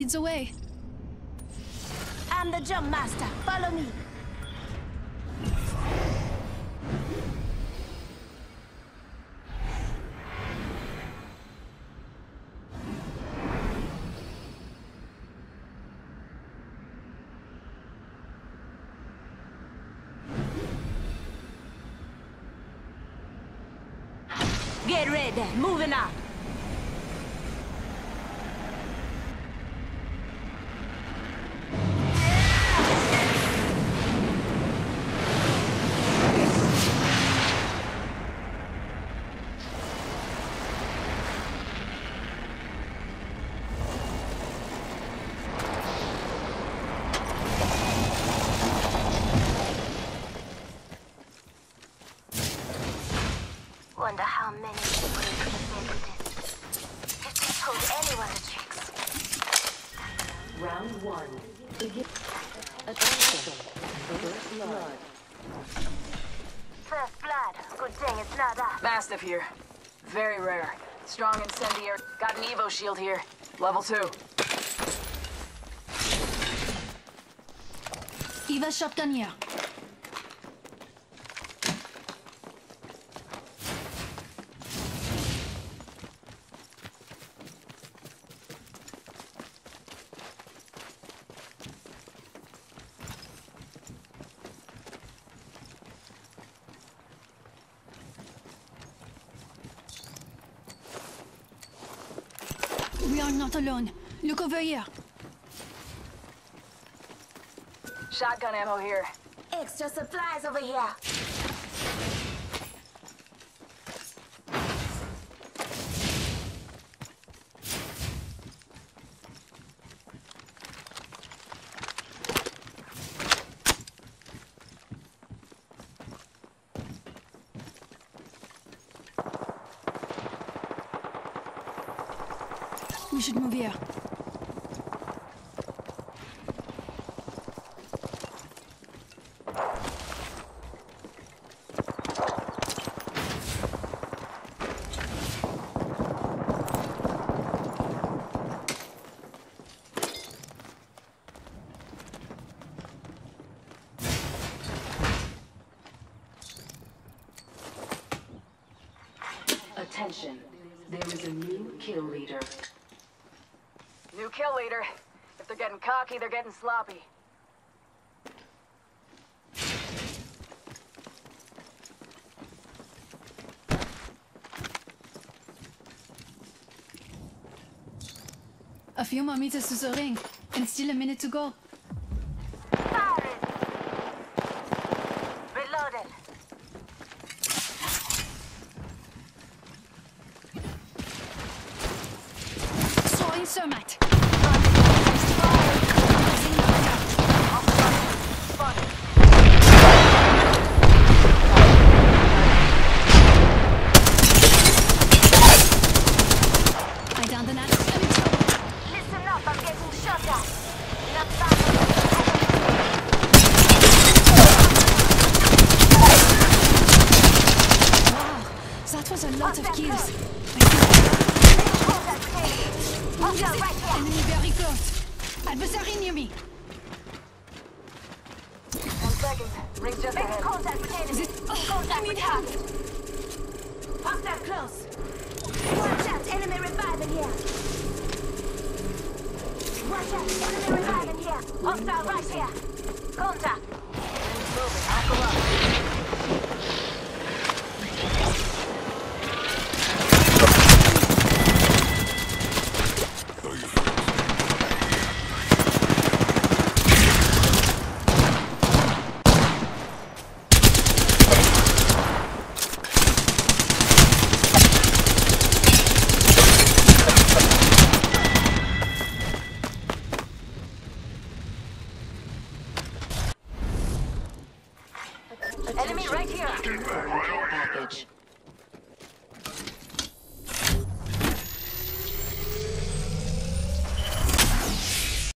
It's away. I'm the jump master. Follow me. Get ready. Moving up. Wonder how many people could have been to this. If they told anyone the tricks. Round one. Begin. Attention. First blood. First blood. Good thing it's not us. Mastiff here. Very rare. Strong incendiary. Got an Evo shield here. Level two. Eva shotgun here. Are not alone. Look over here. Shotgun ammo here. Extra supplies over here. We should move here. Attention. There is a new kill leader. New kill leader. If they're getting cocky, they're getting sloppy. A few more meters to the ring, and still a minute to go. Firing. Reloaded. Throwing. That was a lot of kills. Enemy. Very close. Adversary near me. Contact with enemy. Help. close. Watch out. Enemy reviving here. Watch out. Enemy reviving here. Hostile right here. Contact. Moving. Up. Here. Confirmed care package.